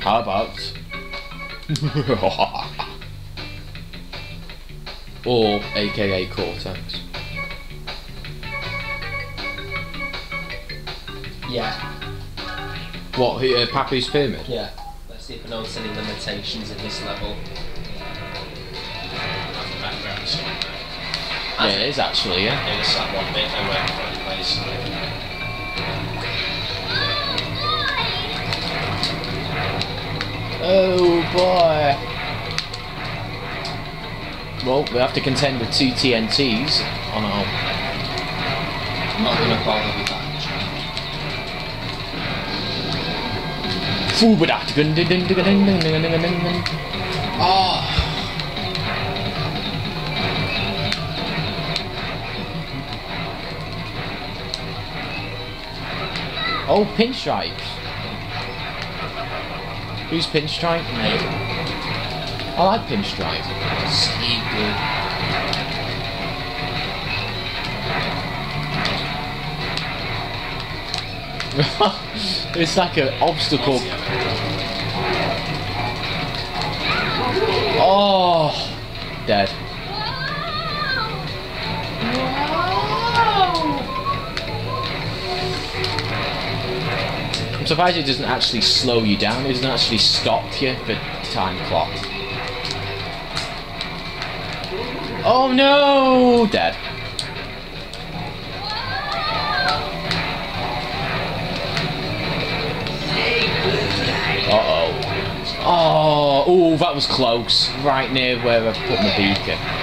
How about? or AKA Cortex. Yeah, What? Uh, Papu's Pyramid? yeah. Let's see if I notice any limitations in this level. That's the background song. Yeah, it is actually. Yeah. Yeah, just that one bit it. Oh boy. Well, we have to contend with two TNTs on our. I'm not gonna bother with that. Oh. Oh, pinstripes. Who's pinstripe? Mate, I like pinstripe. Steve it's like an obstacle. Oh, dead. I'm surprised it doesn't actually slow you down. It doesn't actually stop you for time clock. Oh no! Dead. Uh oh. Oh, oh, that was close. Right near where I put my beacon.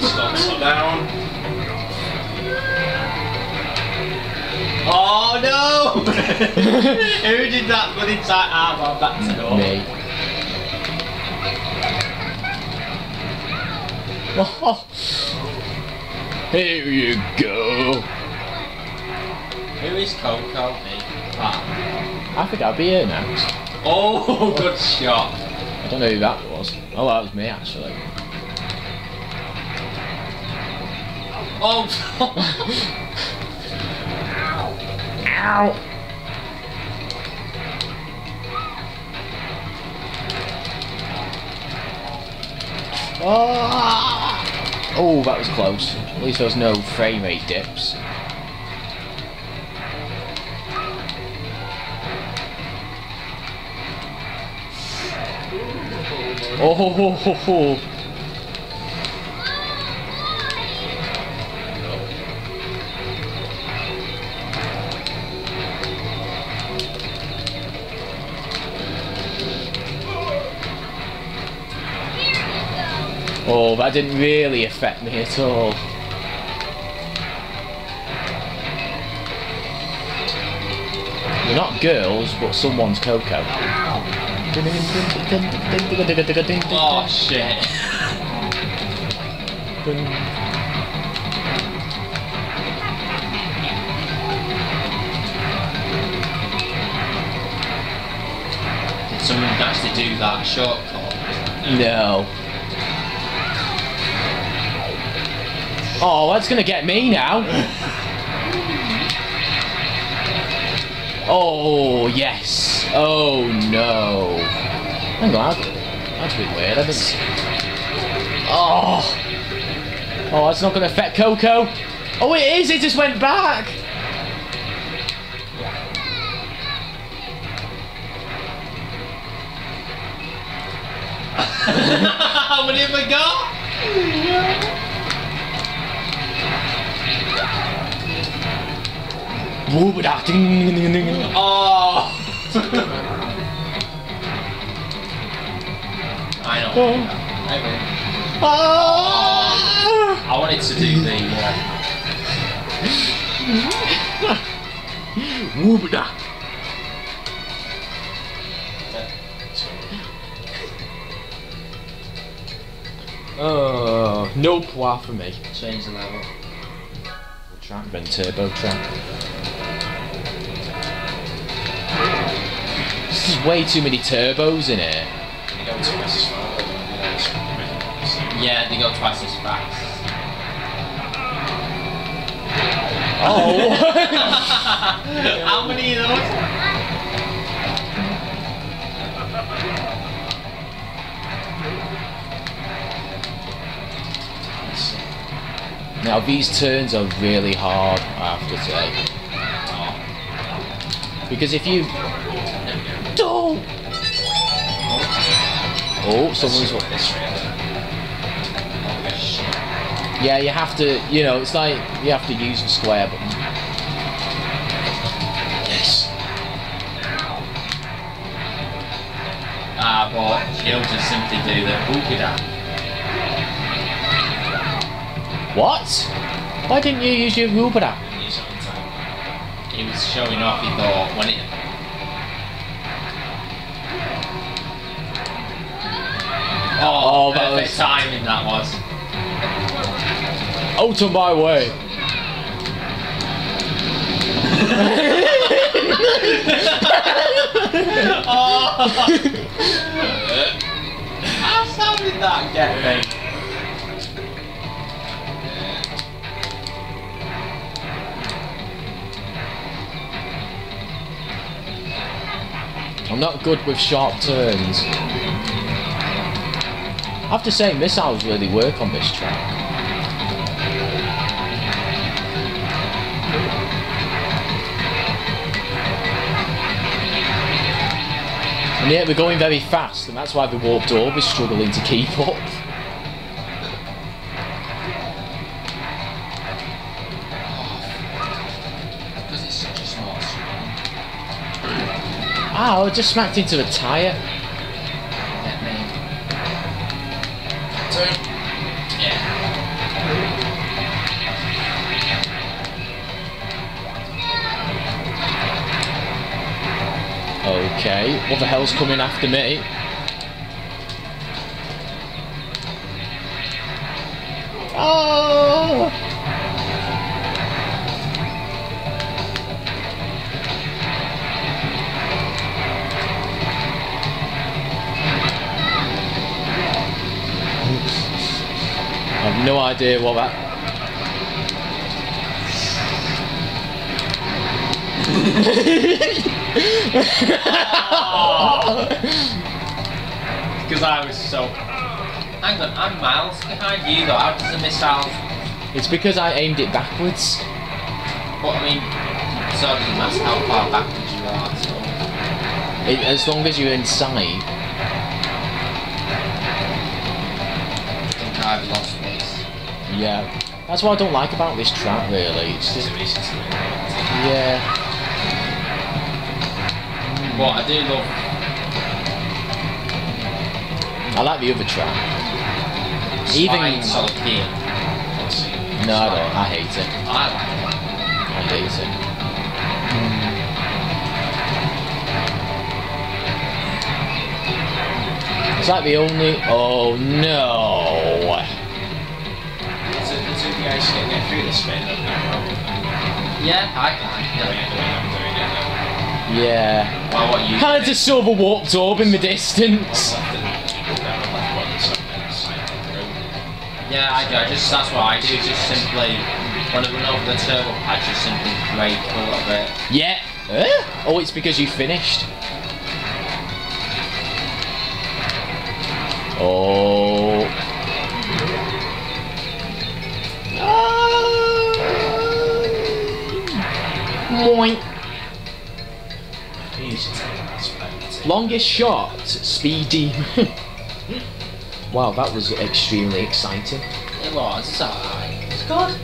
Slots down. Oh no! Who did that bloody tight arm on back to door? Me. Oh. Here you go. Who is Coco? Me. Ah. I think I'll be here next. Oh, good shot. I don't know who that was. Oh, that was me actually. Oh, Ow! Ah! Oh, that was close. At least there was no frame rate dips. Oh ho ho ho ho! Oh, that didn't really affect me at all. We're not girls, but someone's Coco. oh shit. Did someone actually do that shortcut? No. Oh, that's gonna get me now. Oh, yes. Oh, no. Hang on. That's a bit weird. I didn't... Oh. Oh, that's not gonna affect Coco. Oh, it is. It just went back. How many have I got? Oh! I know. Oh. I win. I wanted to do the. Uh, Woo-ba-da. Oh, no pois for me. change the level. Track, then turbo track. There's way too many turbos in it. You go to this as well. Yeah, they go twice as fast. Oh. How many of those? now these turns are really hard, I have to say. Oh. Because if you don't Oh, someone's This. Yeah, you have to you know, it's like you have to use the square button. Yes. Ah, but he'll just simply do the boogie. What? Why didn't you use your Rubara? It on. He was showing off, he thought, when it. Oh, Oh, that was- timing that was. Out of my way. How did that get me? I'm not good with sharp turns. I have to say, missiles really work on this track. And yet we're going very fast, and that's why the warped orb is struggling to keep up. Because it's such a small screen. Ah, I just smacked into a tyre. Okay, what the hell's coming after me? Oh! I have no idea what that. Because I was so. Hang on, I'm miles behind you though. How does the missile. It's because I aimed it backwards. What I mean, so it doesn't matter how far backwards you are. So. It, as long as you're inside. I think I've lost this. Yeah. That's what I don't like about this track, really. It's just. Too easy to win. Yeah. But I do love. I like the other track. Even- Even solid here. No, I don't. I hate it. I like I hate it. It's like the only. Oh no! So the two guys can get through this bit, no Yeah, I can. Yeah. Yeah. Well, what you. Had to saw the warped orb in the distance. Left and go down the left button, so then cycle through. Yeah, I do. I just that's what I do. Just simply when I run over the turbo pad, just simply brake a little bit. Yeah. Oh, it's because you finished. Oh. Ah. Moink. Longest shot, speedy. wow, that was extremely exciting. It was. It's alright. It's good.